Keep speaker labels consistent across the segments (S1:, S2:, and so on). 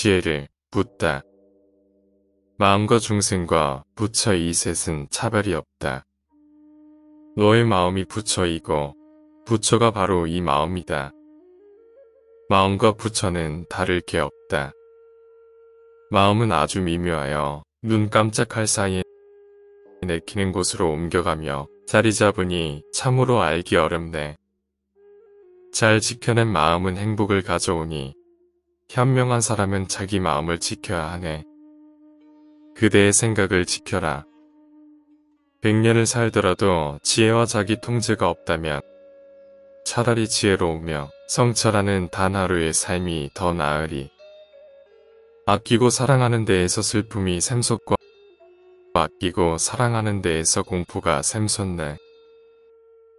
S1: 지혜를 붓다. 마음과 중생과 부처 이 셋은 차별이 없다. 너의 마음이 부처이고 부처가 바로 이 마음이다. 마음과 부처는 다를 게 없다. 마음은 아주 미묘하여 눈 깜짝할 사이에 내키는 곳으로 옮겨가며 자리 잡으니 참으로 알기 어렵네. 잘 지켜낸 마음은 행복을 가져오니 현명한 사람은 자기 마음을 지켜야 하네. 그대의 생각을 지켜라. 백년을 살더라도 지혜와 자기 통제가 없다면 차라리 지혜로우며 성찰하는 단 하루의 삶이 더 나으리. 아끼고 사랑하는 데에서 슬픔이 샘솟고 아끼고 사랑하는 데에서 공포가 샘솟네.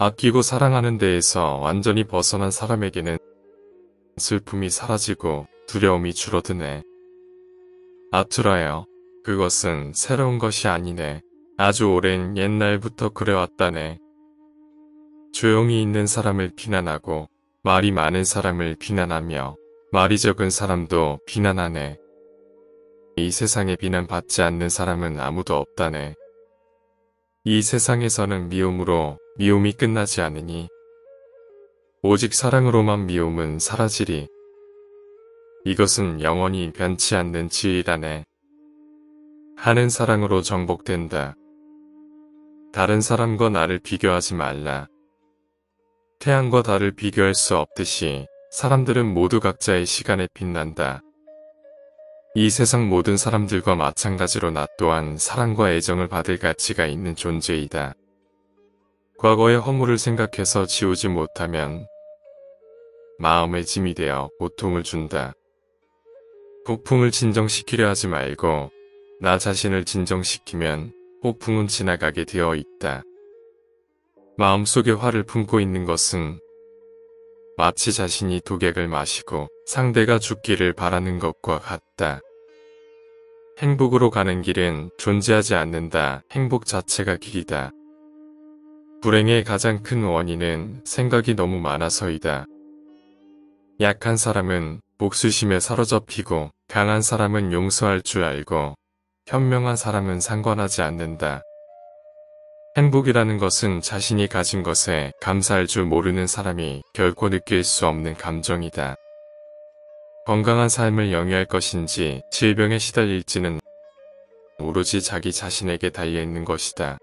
S1: 아끼고 사랑하는 데에서 완전히 벗어난 사람에게는 슬픔이 사라지고 두려움이 줄어드네. 아투라여, 그것은 새로운 것이 아니네. 아주 오랜 옛날부터 그래왔다네. 조용히 있는 사람을 비난하고 말이 많은 사람을 비난하며 말이 적은 사람도 비난하네. 이 세상에 비난받지 않는 사람은 아무도 없다네. 이 세상에서는 미움으로 미움이 끝나지 않으니 오직 사랑으로만 미움은 사라지리. 이것은 영원히 변치 않는 지위라네. 하는 사랑으로 정복된다. 다른 사람과 나를 비교하지 말라. 태양과 달을 비교할 수 없듯이 사람들은 모두 각자의 시간에 빛난다. 이 세상 모든 사람들과 마찬가지로 나 또한 사랑과 애정을 받을 가치가 있는 존재이다. 과거의 허물을 생각해서 지우지 못하면 마음의 짐이 되어 고통을 준다. 폭풍을 진정시키려 하지 말고 나 자신을 진정시키면 폭풍은 지나가게 되어 있다. 마음속에 화를 품고 있는 것은 마치 자신이 독약을 마시고 상대가 죽기를 바라는 것과 같다. 행복으로 가는 길은 존재하지 않는다. 행복 자체가 길이다. 불행의 가장 큰 원인은 생각이 너무 많아서이다. 약한 사람은 복수심에 사로잡히고 강한 사람은 용서할 줄 알고 현명한 사람은 상관하지 않는다. 행복이라는 것은 자신이 가진 것에 감사할 줄 모르는 사람이 결코 느낄 수 없는 감정이다. 건강한 삶을 영위할 것인지 질병에 시달릴지는 오로지 자기 자신에게 달려있는 것이다.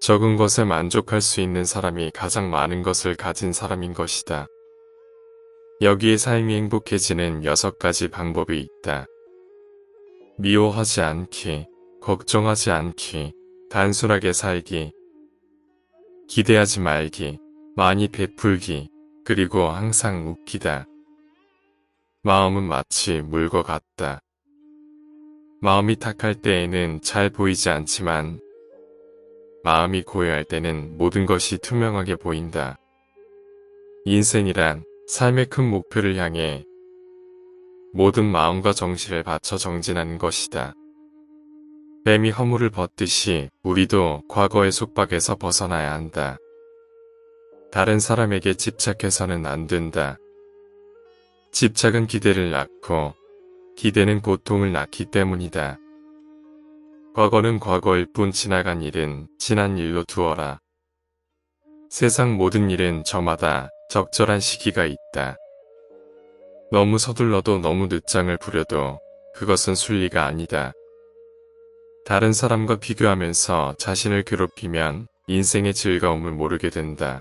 S1: 적은 것에 만족할 수 있는 사람이 가장 많은 것을 가진 사람인 것이다. 여기에 삶이 행복해지는 여섯 가지 방법이 있다. 미워하지 않기, 걱정하지 않기, 단순하게 살기, 기대하지 말기, 많이 베풀기, 그리고 항상 웃기다. 마음은 마치 물과 같다. 마음이 탁할 때에는 잘 보이지 않지만 마음이 고요할 때는 모든 것이 투명하게 보인다. 인생이란 삶의 큰 목표를 향해 모든 마음과 정신을 바쳐 정진하는 것이다. 뱀이 허물을 벗듯이 우리도 과거의 속박에서 벗어나야 한다. 다른 사람에게 집착해서는 안 된다. 집착은 기대를 낳고 기대는 고통을 낳기 때문이다. 과거는 과거일 뿐 지나간 일은 지난 일로 두어라. 세상 모든 일은 저마다 적절한 시기가 있다. 너무 서둘러도 너무 늦장을 부려도 그것은 순리가 아니다. 다른 사람과 비교하면서 자신을 괴롭히면 인생의 즐거움을 모르게 된다.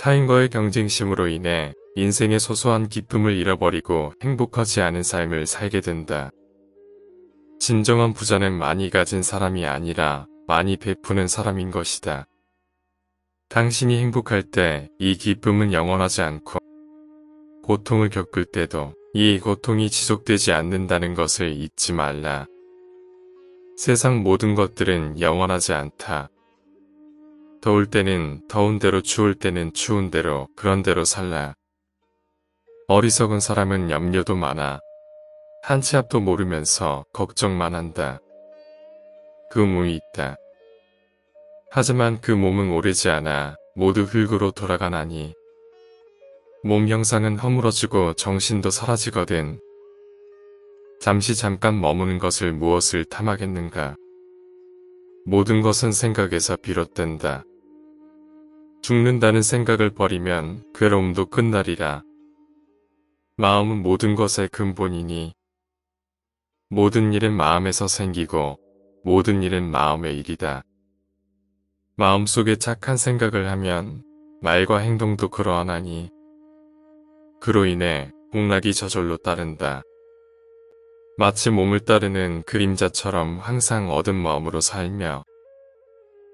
S1: 타인과의 경쟁심으로 인해 인생의 소소한 기쁨을 잃어버리고 행복하지 않은 삶을 살게 된다. 진정한 부자는 많이 가진 사람이 아니라 많이 베푸는 사람인 것이다. 당신이 행복할 때 이 기쁨은 영원하지 않고 고통을 겪을 때도 이 고통이 지속되지 않는다는 것을 잊지 말라. 세상 모든 것들은 영원하지 않다. 더울 때는 더운 대로 추울 때는 추운 대로 그런 대로 살라. 어리석은 사람은 염려도 많아. 한 치 앞도 모르면서 걱정만 한다. 그 몸이 있다. 하지만 그 몸은 오래지 않아 모두 흙으로 돌아가나니 몸 형상은 허물어지고 정신도 사라지거든. 잠시 잠깐 머무는 것을 무엇을 탐하겠는가. 모든 것은 생각에서 비롯된다. 죽는다는 생각을 버리면 괴로움도 끝나리라. 마음은 모든 것의 근본이니 모든 일은 마음에서 생기고 모든 일은 마음의 일이다. 마음속에 착한 생각을 하면 말과 행동도 그러하나니 그로 인해 복락이 저절로 따른다. 마치 몸을 따르는 그림자처럼 항상 얻은 마음으로 살며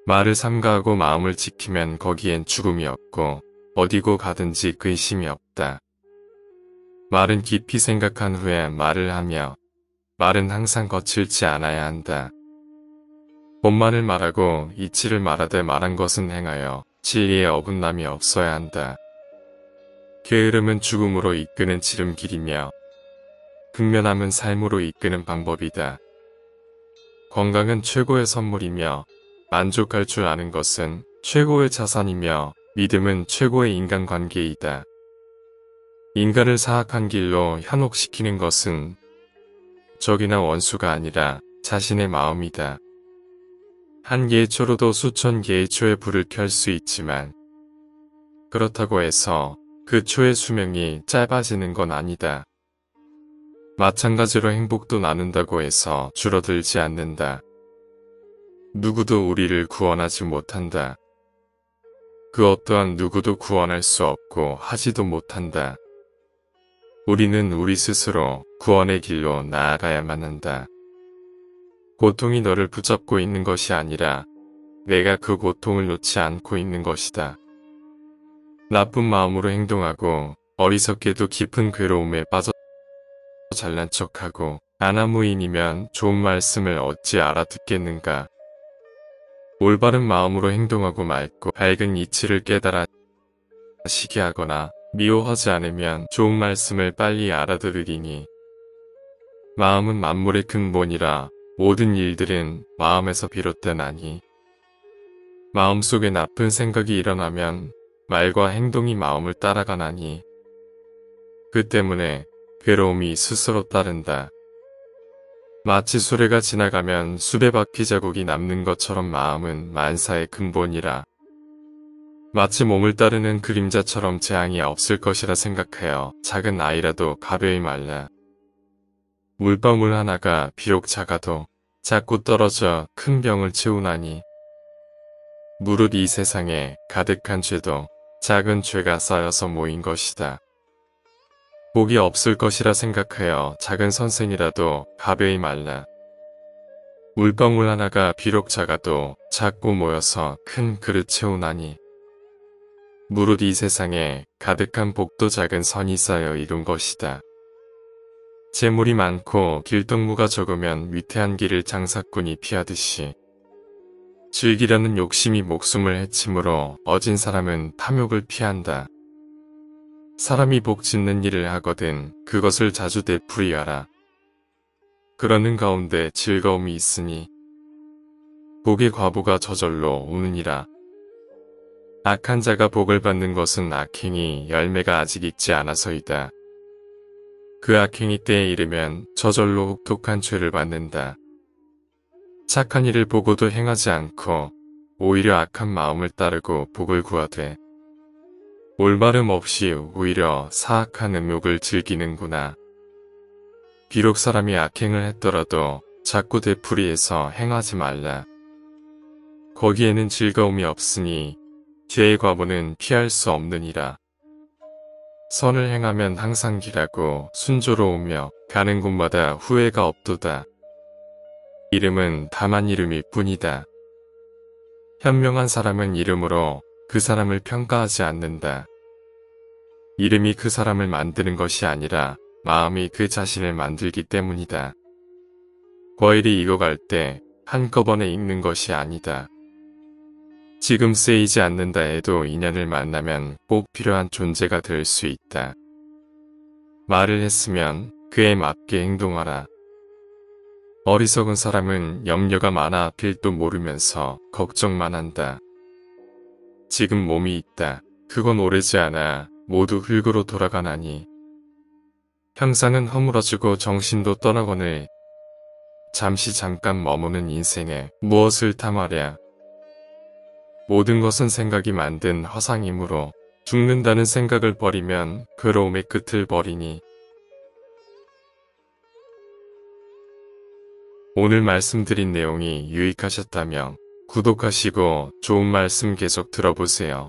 S1: 말을 삼가하고 마음을 지키면 거기엔 죽음이 없고 어디고 가든지 근심이 없다. 말은 깊이 생각한 후에 말을 하며 말은 항상 거칠지 않아야 한다. 본만을 말하고 이치를 말하되 말한 것은 행하여 진리에 어긋남이 없어야 한다. 게으름은 죽음으로 이끄는 지름길이며 극면함은 삶으로 이끄는 방법이다. 건강은 최고의 선물이며 만족할 줄 아는 것은 최고의 자산이며 믿음은 최고의 인간관계이다. 인간을 사악한 길로 현혹시키는 것은 적이나 원수가 아니라 자신의 마음이다. 한 개의 초로도 수천 개의 초에 불을 켤 수 있지만 그렇다고 해서 그 초의 수명이 짧아지는 건 아니다. 마찬가지로 행복도 나눈다고 해서 줄어들지 않는다. 누구도 우리를 구원하지 못한다. 그 어떠한 누구도 구원할 수 없고 하지도 못한다. 우리는 우리 스스로 구원의 길로 나아가야만 한다. 고통이 너를 붙잡고 있는 것이 아니라 내가 그 고통을 놓지 않고 있는 것이다. 나쁜 마음으로 행동하고 어리석게도 깊은 괴로움에 빠져 잘난 척하고 아나무인이면 좋은 말씀을 어찌 알아듣겠는가. 올바른 마음으로 행동하고 맑고 밝은 이치를 깨달아 시기하거나 미워하지 않으면 좋은 말씀을 빨리 알아들으리니 마음은 만물의 근본이라 모든 일들은 마음에서 비롯되나니 마음속에 나쁜 생각이 일어나면 말과 행동이 마음을 따라가나니 그 때문에 괴로움이 스스로 따른다. 마치 수레가 지나가면 수백 바퀴 자국이 남는 것처럼 마음은 만사의 근본이라 마치 몸을 따르는 그림자처럼 재앙이 없을 것이라 생각하여 작은 아이라도 가벼이 말라. 물방울 하나가 비록 작아도 자꾸 떨어져 큰 병을 채우나니 무릇 이 세상에 가득한 죄도 작은 죄가 쌓여서 모인 것이다. 복이 없을 것이라 생각하여 작은 선생이라도 가벼이 말라. 물방울 하나가 비록 작아도 작고 모여서 큰 그릇 채우나니 무릇 이 세상에 가득한 복도 작은 선이 쌓여 이룬 것이다. 재물이 많고 길동무가 적으면 위태한 길을 장사꾼이 피하듯이 즐기려는 욕심이 목숨을 해치므로 어진 사람은 탐욕을 피한다. 사람이 복 짓는 일을 하거든 그것을 자주 되풀이하라. 그러는 가운데 즐거움이 있으니 복의 과부가 저절로 오느니라. 악한 자가 복을 받는 것은 악행이 열매가 아직 있지 않아서이다. 그 악행이 때에 이르면 저절로 혹독한 죄를 받는다. 착한 일을 보고도 행하지 않고 오히려 악한 마음을 따르고 복을 구하되 올바름 없이 오히려 사악한 음욕을 즐기는구나. 비록 사람이 악행을 했더라도 자꾸 되풀이해서 행하지 말라. 거기에는 즐거움이 없으니 죄의 과보는 피할 수 없느니라. 선을 행하면 항상 길하고 순조로우며 가는 곳마다 후회가 없도다. 이름은 다만 이름일 뿐이다. 현명한 사람은 이름으로 그 사람을 평가하지 않는다. 이름이 그 사람을 만드는 것이 아니라 마음이 그 자신을 만들기 때문이다. 과일이 익어갈 때 한꺼번에 익는 것이 아니다. 지금 쓰이지 않는다 해도 인연을 만나면 꼭 필요한 존재가 될 수 있다. 말을 했으면 그에 맞게 행동하라. 어리석은 사람은 염려가 많아 빌도 모르면서 걱정만 한다. 지금 몸이 있다. 그건 오래지 않아 모두 흙으로 돌아가나니 형상은 허물어지고 정신도 떠나거늘 잠시 잠깐 머무는 인생에 무엇을 탐하랴. 모든 것은 생각이 만든 허상이므로 죽는다는 생각을 버리면 괴로움의 끝을 버리니 오늘 말씀드린 내용이 유익하셨다면 구독하시고 좋은 말씀 계속 들어보세요.